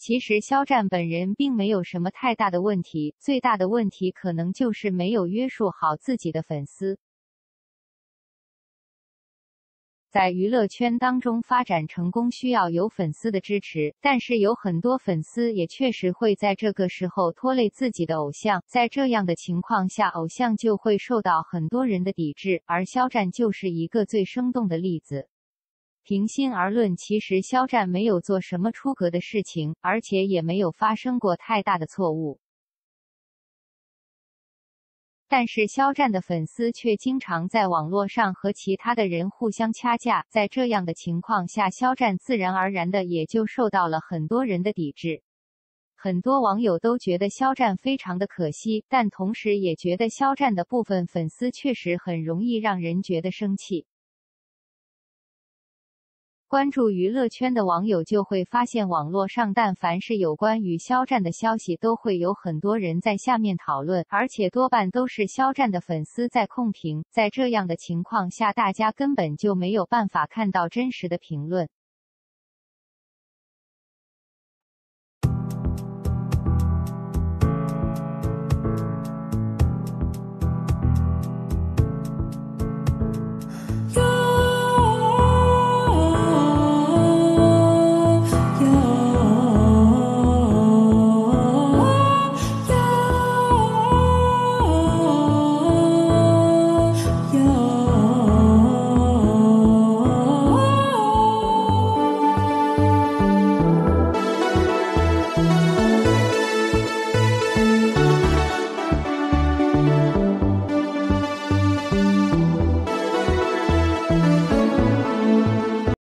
其实肖战本人并没有什么太大的问题，最大的问题可能就是没有约束好自己的粉丝。在娱乐圈当中发展成功需要有粉丝的支持，但是有很多粉丝也确实会在这个时候拖累自己的偶像，在这样的情况下，偶像就会受到很多人的抵制，而肖战就是一个最生动的例子。平心而论，其实肖战没有做什么出格的事情，而且也没有发生过太大的错误。但是肖战的粉丝却经常在网络上和其他的人互相掐架，在这样的情况下，肖战自然而然的也就受到了很多人的抵制。很多网友都觉得肖战非常的可惜，但同时也觉得肖战的部分粉丝确实很容易让人觉得生气。关注娱乐圈的网友就会发现，网络上但凡是有关于肖战的消息，都会有很多人在下面讨论，而且多半都是肖战的粉丝在控评。在这样的情况下，大家根本就没有办法看到真实的评论。